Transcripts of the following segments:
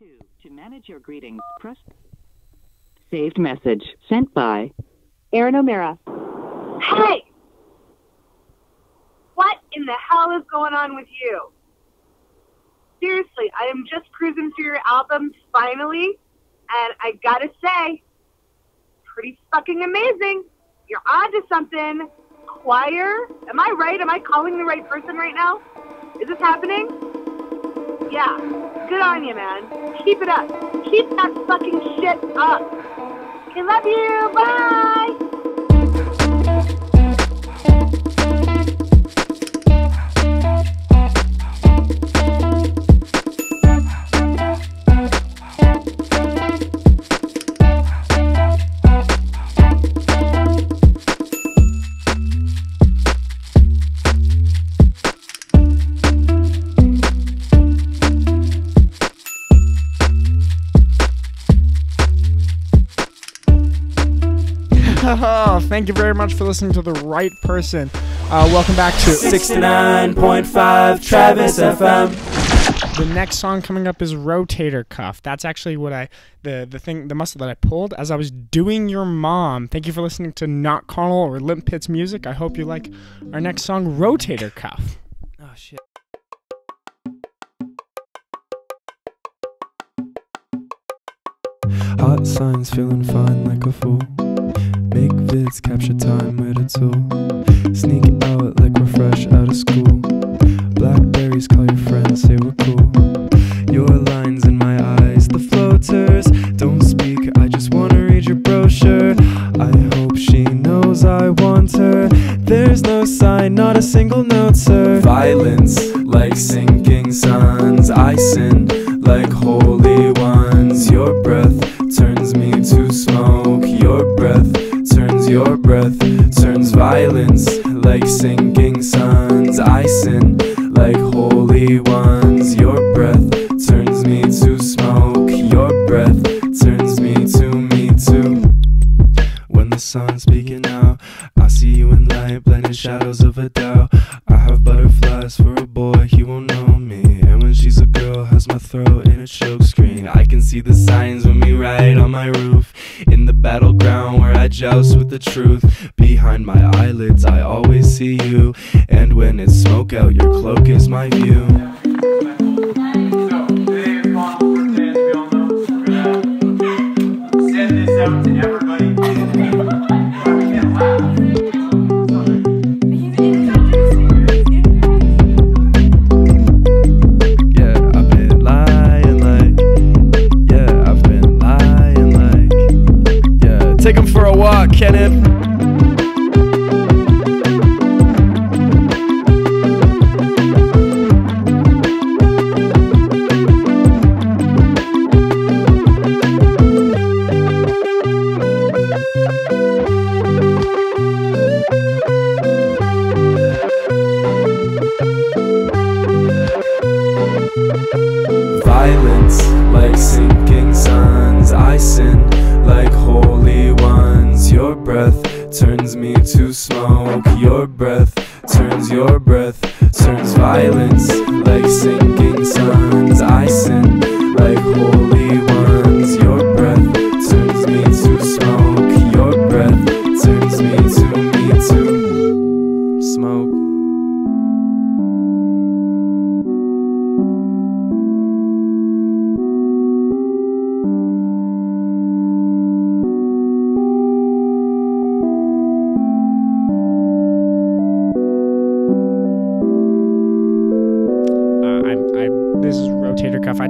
two. To manage your greetings, press saved message sent by Aaron O'Mara. Hey! What in the hell is going on with you? Seriously, I am just cruising through your album finally, and I gotta say, pretty fucking amazing. You're onto something. Choir? Am I right? Am I calling the right person right now? Is this happening? Yeah. Good on you, man. Keep it up. Keep that fucking shit up. Okay, love you. Bye. thank you very much for listening to the right person. Uh, welcome back to 69.5 Travis FM. the next song coming up is Rotator Cuff. That's actually what I the the thing the muscle that I pulled as I was doing your mom. Thank you for listening to Not Connell or Limp Pits music. I hope you like our next song, Rotator Cuff. Oh shit. Hot signs, feeling fine like a fool. Make vids, capture time with a tool. Sneak out like we're fresh out of school. Blackberries, call your friends, say we're cool. Your lines in my eyes, the floaters. Don't speak, I just wanna read your brochure. I hope she knows I want her. There's no sign, not a single note, sir. Violence, like sinking suns. I sin, like holy ones. Your breath your breath turns violence like sinking suns. I sin like holy ones. Kenneth.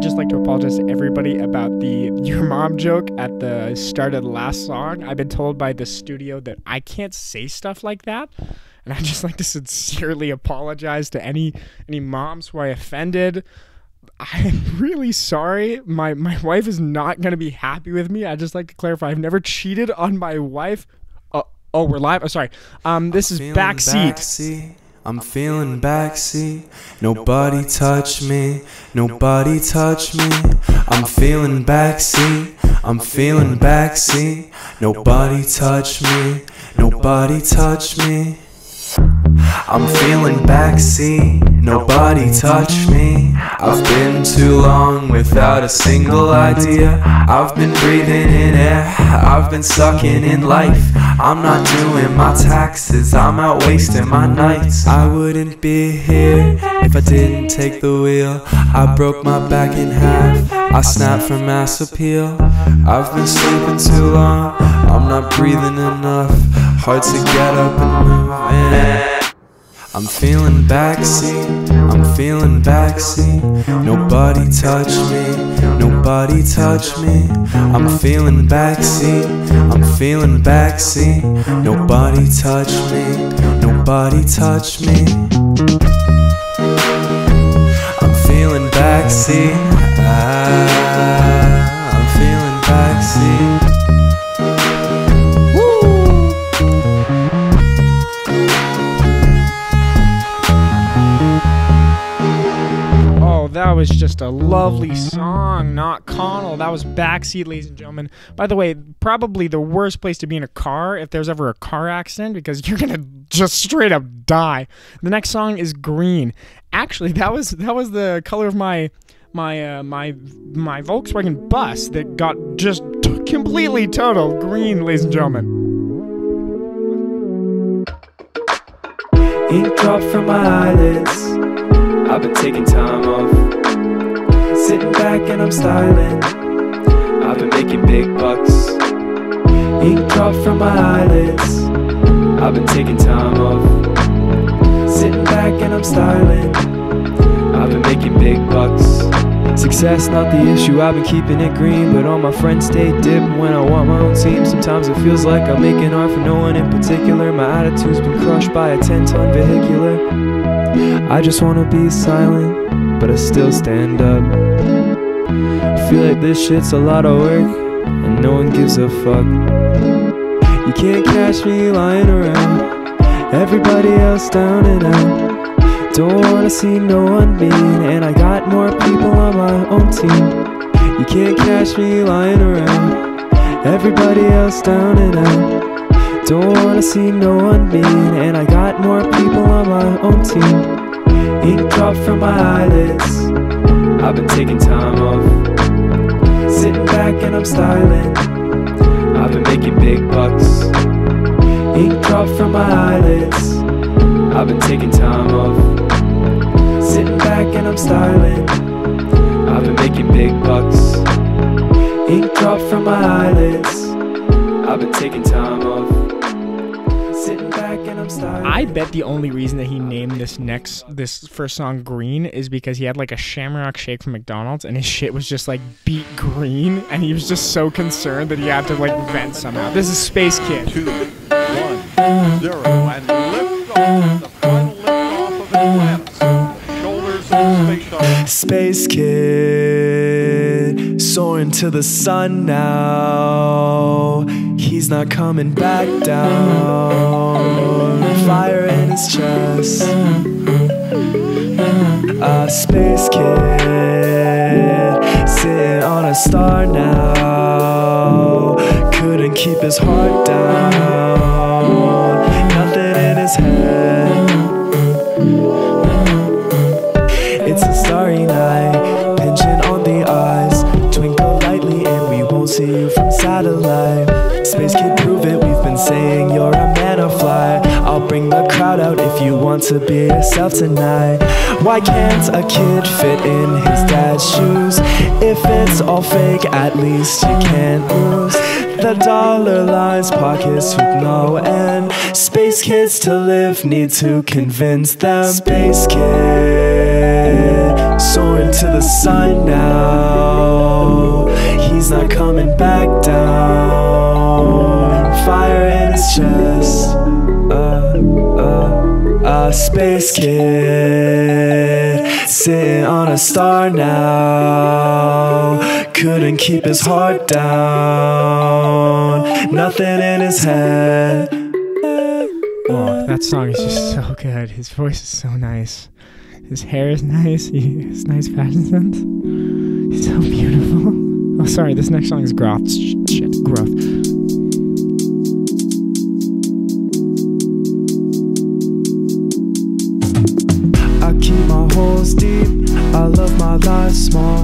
I'd just like to apologize to everybody about the your mom joke at the start of the last song. I've been told by the studio that I can't say stuff like that. And I'd just like to sincerely apologize to any any moms who I offended. I'm really sorry. My my wife is not gonna be happy with me. I'd just like to clarify. I've never cheated on my wife. Oh, oh, we're live. Oh, sorry. Um, this is Feeling backseat. backseat. I'm feeling backseat. Nobody touch me. Nobody touch me. I'm feeling backseat. I'm feeling backseat. Nobody touch me. Nobody touch me. I'm feeling backseat. Nobody touch me. I've been too long without a single idea. I've been breathing in air, I've been sucking in life. I'm not doing my taxes, I'm out wasting my nights. I wouldn't be here if I didn't take the wheel. I broke my back in half, I snapped from mass appeal. I've been sleeping too long, I'm not breathing enough. Hard to get up and move. I'm feeling backseat, I'm feeling backseat. Nobody touch me, nobody touch me. I'm feeling backseat, I'm feeling backseat. Nobody touch me, nobody touch me. I'm feeling backseat, ah, I'm feeling backseat. That was just a lovely song, not Connell. That was Backseat, ladies and gentlemen. By the way, probably the worst place to be in a car if there's ever a car accident because you're gonna just straight up die. The next song is Green. Actually, that was that was the color of my my uh, my my Volkswagen bus that got just t- completely total green, ladies and gentlemen. Ink drop from my eyelids. I've been taking time off. Sitting back and I'm styling. I've been making big bucks. Ink drop from my eyelids. I've been taking time off. Sitting back and I'm styling. I've been making big bucks. Success not the issue, I've been keeping it green But all my friends stay dip when I want my own team Sometimes it feels like I'm making art for no one in particular My attitude's been crushed by a 10-ton vehicular I just wanna be silent, but I still stand up I Feel like this shit's a lot of work, and no one gives a fuck You can't catch me lying around Everybody else down and out don't wanna see no one mean, and I got more people on my own team. You can't catch me lying around. Everybody else down and out. Don't wanna see no one mean, and I got more people on my own team. Ink drop from my eyelids. I've been taking time off. Sitting back and I'm styling. I've been making big bucks. Ink drop from my eyelids. I've been taking time off. Sitting back and I'm styling. I've been making big bucks. Ink drop from my eyelids. I've been taking time off. I bet the only reason that he named this next this first song green is because he had like a shamrock shake from McDonald's and his shit was just like beat green and he was just so concerned that he had to like vent somehow. This is Space Kid. two, one, zero, and lift off. The final lift off of Atlantis. Shoulders of space shuttle. Space Kid, soaring to the sun now. He's not coming back down. Fire in his chest. A space kid, sitting on a star now. Couldn't keep his heart down. Nothing in his head. I'll bring the crowd out if you want to be yourself tonight. Why can't a kid fit in his dad's shoes? If it's all fake, at least you can't lose. The dollar lines pockets with no end. Space kids to live need to convince them. Space kid, soaring to the sun now. He's not coming back down. Fire in his chest. Uh, a space kid sitting on a star now. Couldn't keep his heart down. Nothing in his head. Oh, that song is just so good. His voice is so nice. His hair is nice. He has nice fashion sense. He's so beautiful. Oh, sorry. This next song is Growth. Sh- Shit, Growth. all our small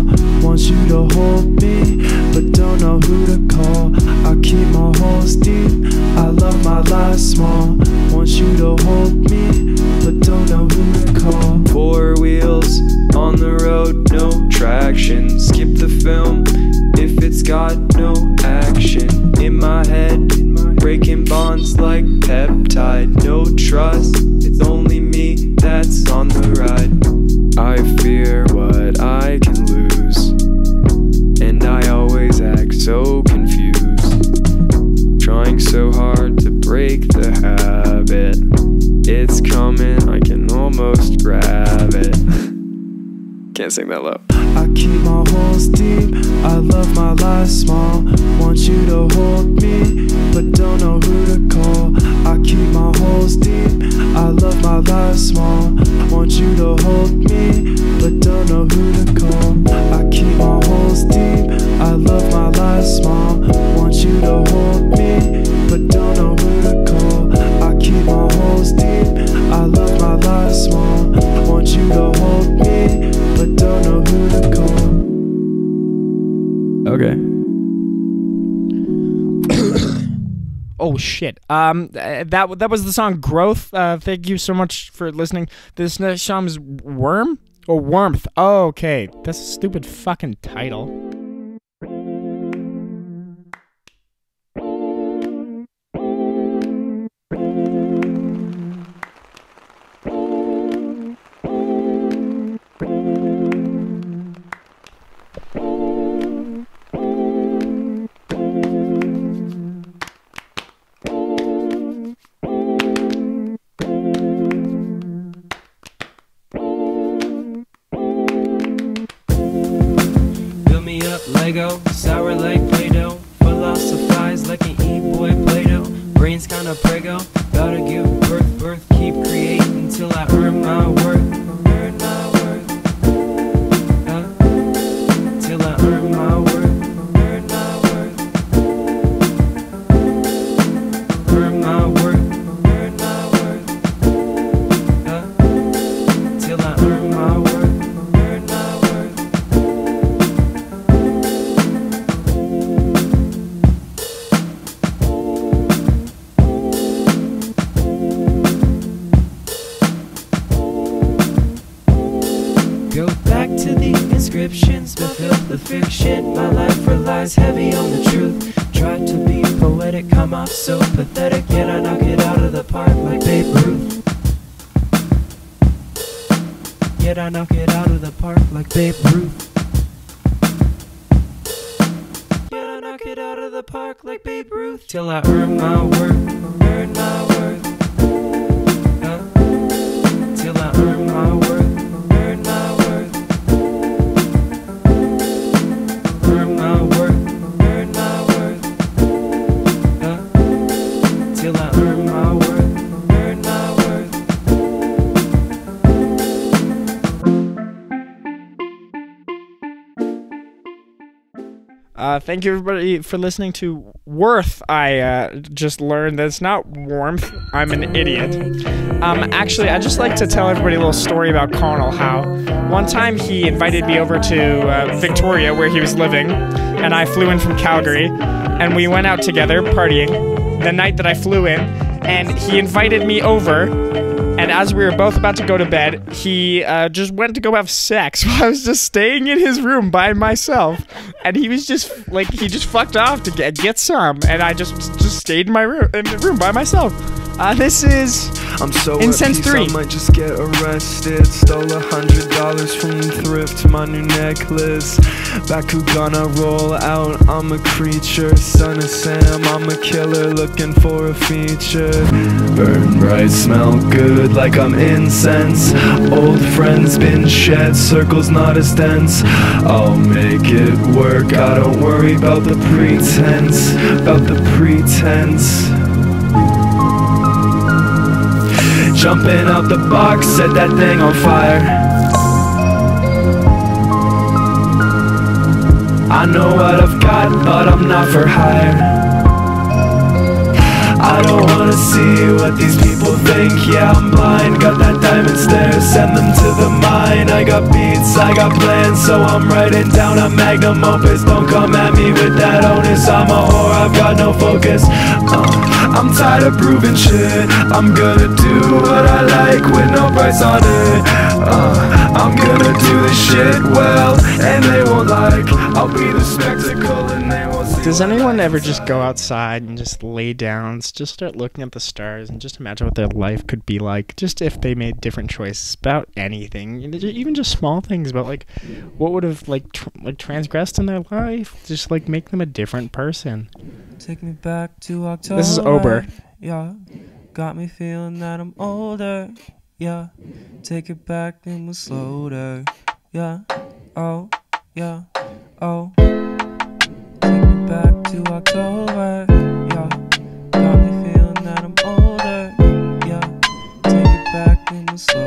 Um, that that was the song "Growth." Uh, thank you so much for listening. This next song is "Worm" or "Warmth." Oh, okay. That's a stupid fucking title. Poetic, come off so pathetic, yet I knock it out of the park like Babe Ruth. Yet I knock it out of the park like Babe Ruth. Yet I knock it out of the park like Babe Ruth. Till I earn my worth, earn my worth. Uh, thank you everybody for listening to Worth. I uh, just learned that it's not warmth. I'm an idiot. Um, actually, I just like to tell everybody a little story about Connell. How one time he invited me over to uh, Victoria, where he was living, and I flew in from Calgary, and we went out together partying the night that I flew in, and he invited me over. And as we were both about to go to bed, he uh, just went to go have sex while I was just staying in his room by myself. And he was just like, he just fucked off to get, get some. And I just just stayed in my room in the room by myself. Uh, this is I'm so Incense at peace, three. I might just get arrested. Stole a hundred dollars from thrift, my new necklace. Gonna roll out? I'm a creature, son of Sam. I'm a killer looking for a feature. Burn bright, smell good like I'm incense. Old friends been shed, circles not as dense. I'll make it work. I don't worry about the pretense, about the pretense. Jumping out the box, set that thing on fire. I know what I've got, but I'm not for hire. I don't wanna see what these people think. Yeah, I'm blind, got that diamond stare, send them to the mine. I got beats, I got plans, so I'm writing down a magnum opus. Don't come at me with that onus. I'm a whore, I've got no focus. Uh, I'm tired of proving shit. I'm gonna do what I like with no price on it. Uh, I'm gonna do this shit well, and they won't like. I'll be the spectacle, Does anyone ever just go uh, outside and just lay down, just start looking at the stars, and just imagine what their life could be like, just if they made different choices about anything, you know, ju- even just small things about like what would have like tr- like transgressed in their life, just like make them a different person. Take me back to October. This is Ober. Yeah. Got me feeling that I'm older. Yeah. Take it back and we'll slow down. Yeah. oh, yeah, oh. To October, yeah. Got me feeling that I'm older, yeah. Take it back in the slower,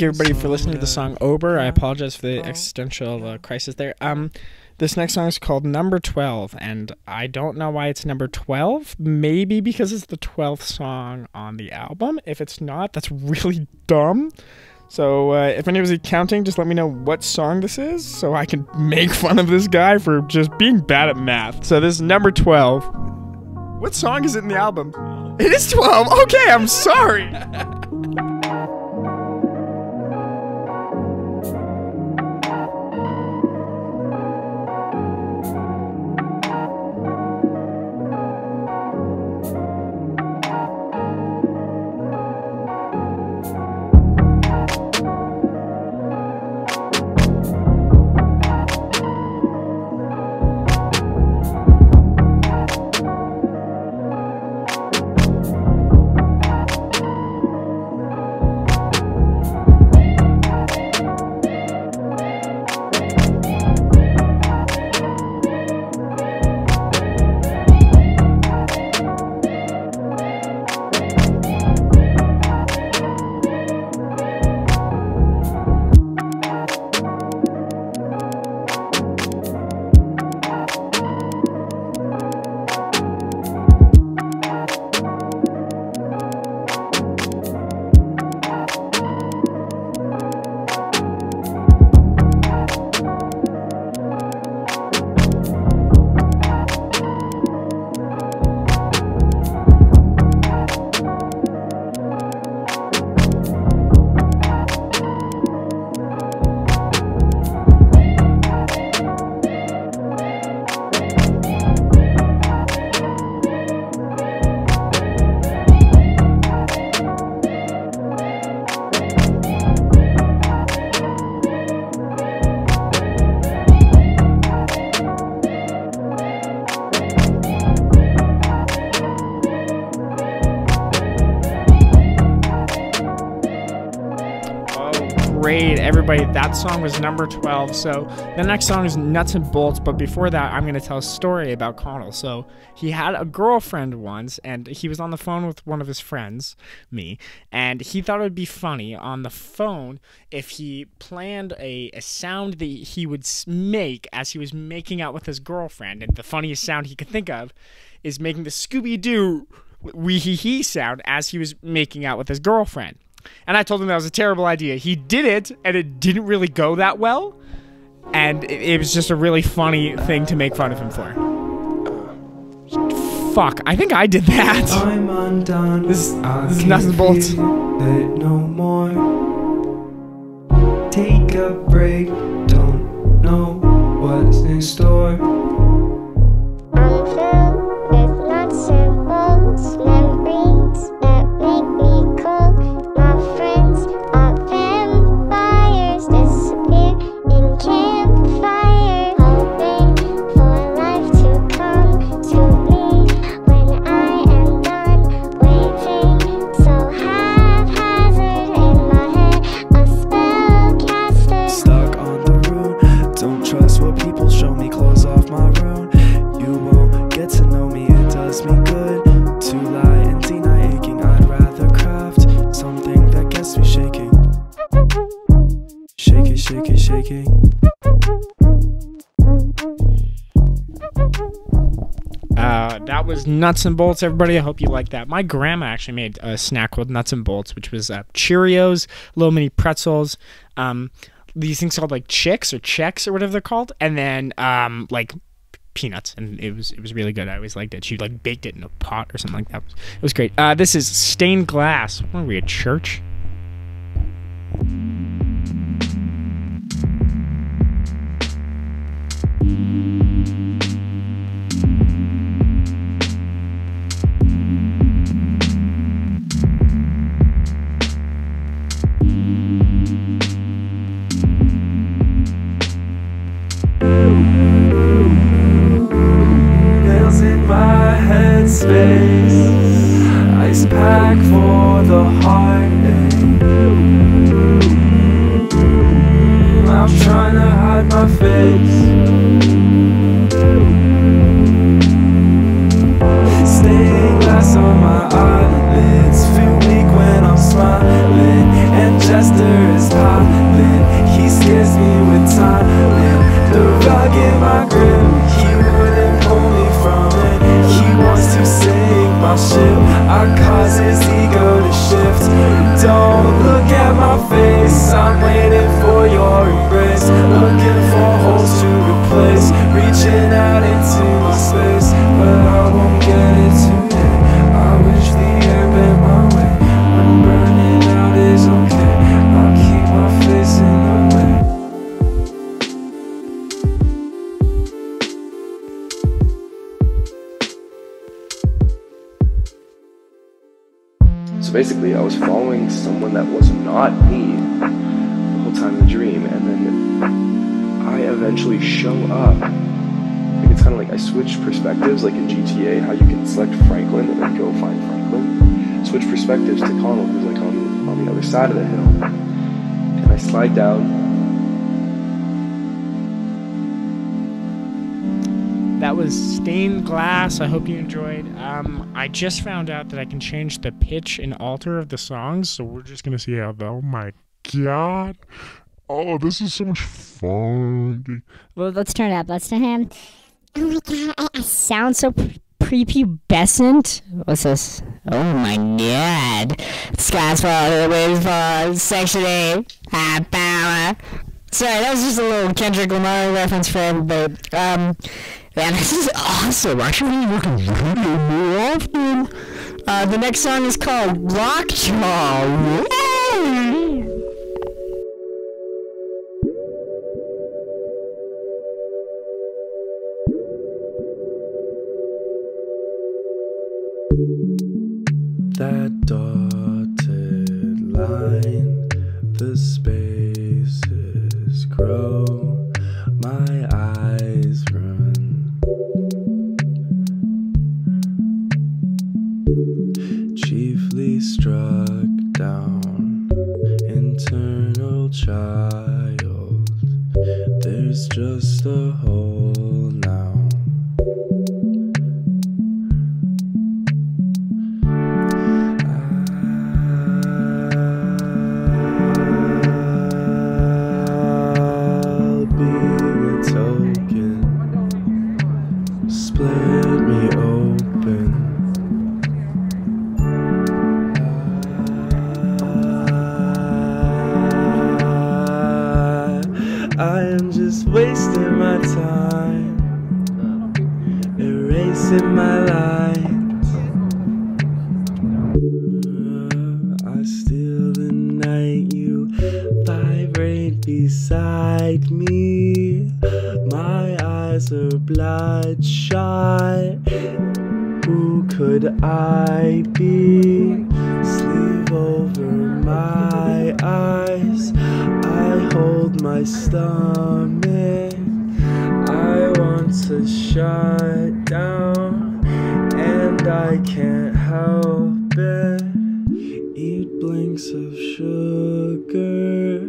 Thank you everybody for listening to the song Ober. I apologize for the existential uh, crisis there. Um, this next song is called Number Twelve, and I don't know why it's number twelve. Maybe because it's the twelfth song on the album. If it's not, that's really dumb. So uh, if anybody's counting, just let me know what song this is, so I can make fun of this guy for just being bad at math. So this is number twelve. What song is it in the album? It is twelve. Okay, I'm sorry. great, everybody. That song was number 12. So the next song is Nuts and Bolts. But before that, I'm going to tell a story about Connell. So he had a girlfriend once, and he was on the phone with one of his friends, me, and he thought it would be funny on the phone if he planned a, a sound that he would make as he was making out with his girlfriend. And the funniest sound he could think of is making the Scooby Doo wee hee hee sound as he was making out with his girlfriend. And I told him that was a terrible idea. He did it, and it didn't really go that well. And it, it was just a really funny thing to make fun of him for. Fuck, I think I did that. I'm undone. This- I this is nuts and bolts. no more. Take a break. Don't know what's in store. Nuts and Bolts, everybody. I hope you like that. My grandma actually made a snack called Nuts and Bolts, which was uh, Cheerios, little mini pretzels, um, these things called like chicks or checks or whatever they're called, and then um, like peanuts, and it was it was really good. I always liked it. She like baked it in a pot or something like that. It was great. Uh, this is stained glass. Are we at church? Headspace. Ice pack for the heartache. I'm trying to hide my face. I side of the hill, and I slide down. That was stained glass. I hope you enjoyed. Um, I just found out that I can change the pitch and alter of the songs, so we're just gonna see how. The, oh my god! Oh, this is so much fun. Well, let's turn it up. Let's turn him. Oh my god, I, I sound so pre- prepubescent. What's this? Oh my god. Sky's the waves fall, section 8, high power. Sorry, that was just a little Kendrick Lamar reference for everybody. Um, man, this is awesome. I should be working radio more often. Uh, the next song is called Lockjaw. Yay! Eyes are bloodshot. Who could I be? Sleeve over my eyes. I hold my stomach. I want to shut down, and I can't help it. Eat blinks of sugar,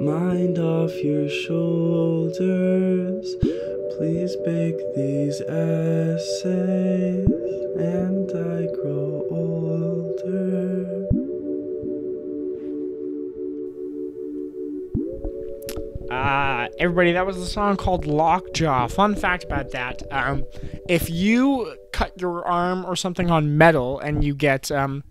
mind off your shoulders. Please bake these essays, and I grow older. Uh, everybody, that was the song called Lockjaw. Fun fact about that: um, if you cut your arm or something on metal and you get um,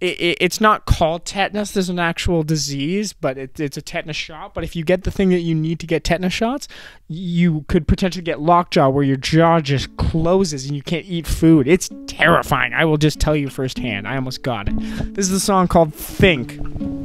it, it, it's not called tetanus. There's an actual disease, but it, it's a tetanus shot. But if you get the thing that you need to get tetanus shots, you could potentially get lockjaw, where your jaw just closes and you can't eat food. It's terrifying. I will just tell you firsthand. I almost got it. This is a song called "Think."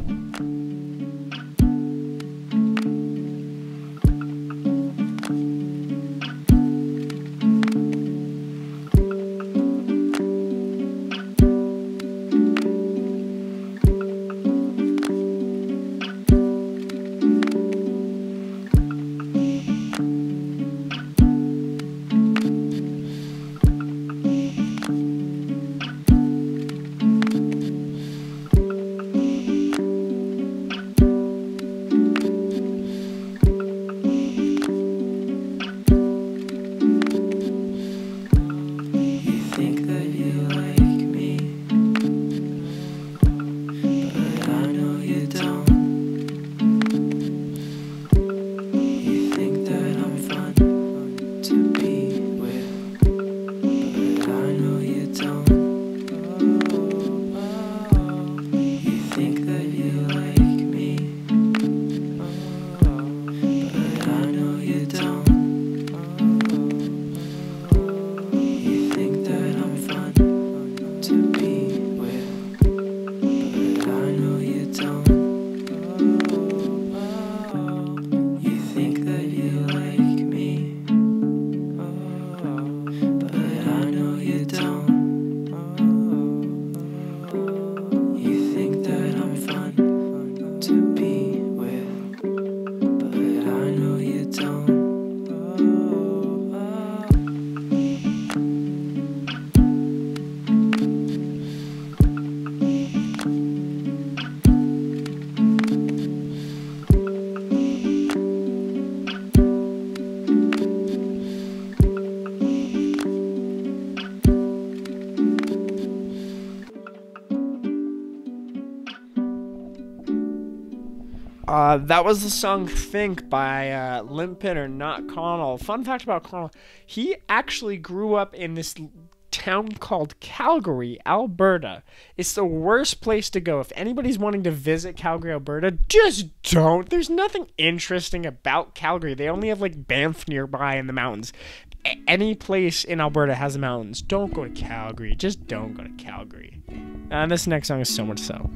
Uh, that was the song "Think" by uh, Limpin or Not Connell. Fun fact about Connell: he actually grew up in this town called Calgary, Alberta. It's the worst place to go if anybody's wanting to visit Calgary, Alberta. Just don't. There's nothing interesting about Calgary. They only have like Banff nearby in the mountains. A- any place in Alberta has mountains. Don't go to Calgary. Just don't go to Calgary. And this next song is so much so.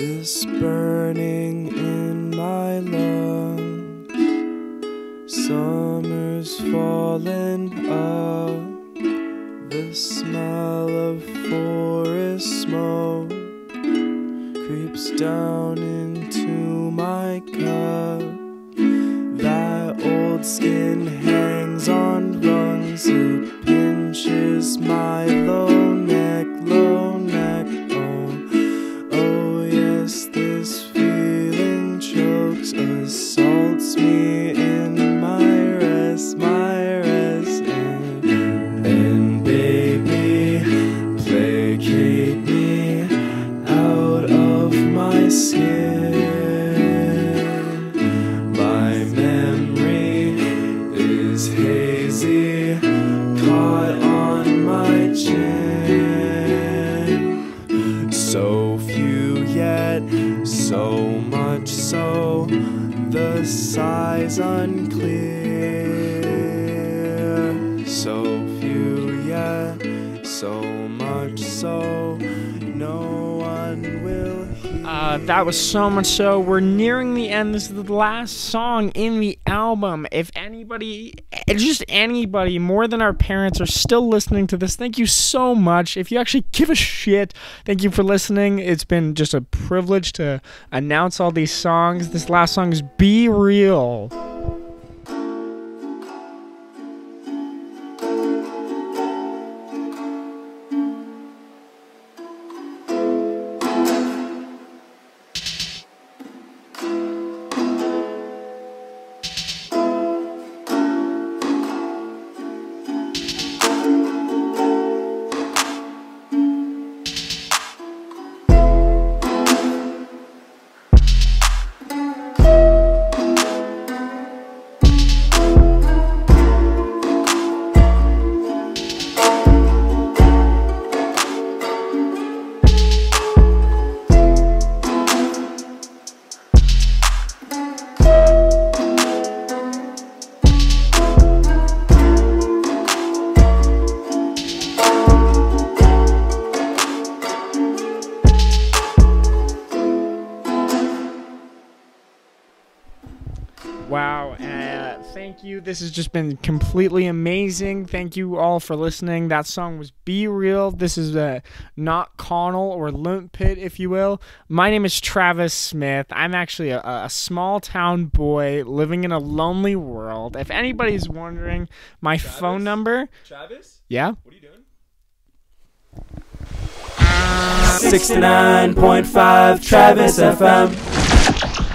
This burning in my lungs, summer's fallen up. The smell of forest smoke creeps down into my cup. That old skin hangs on rungs, it pinches my low So few yet, so much so, no one will hear. Uh, that was so much so. We're nearing the end. This is the last song in the album. If anybody, eh, just anybody more than our parents are still listening to this, thank you so much. If you actually give a shit, thank you for listening. It's been just a privilege to announce all these songs. This last song is Be Real. This has just been completely amazing. Thank you all for listening. That song was Be Real. This is uh, not Connell or Limp Pit, if you will. My name is Travis Smith. I'm actually a, a small town boy living in a lonely world. If anybody's wondering, my phone number. Travis? Yeah? What are you doing? 69.5 Travis FM.